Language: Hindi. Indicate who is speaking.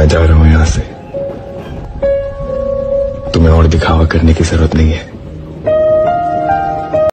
Speaker 1: मैं जा रहा हूँ यहाँ से। तुम्हें और दिखावा करने की ज़रूरत नहीं है।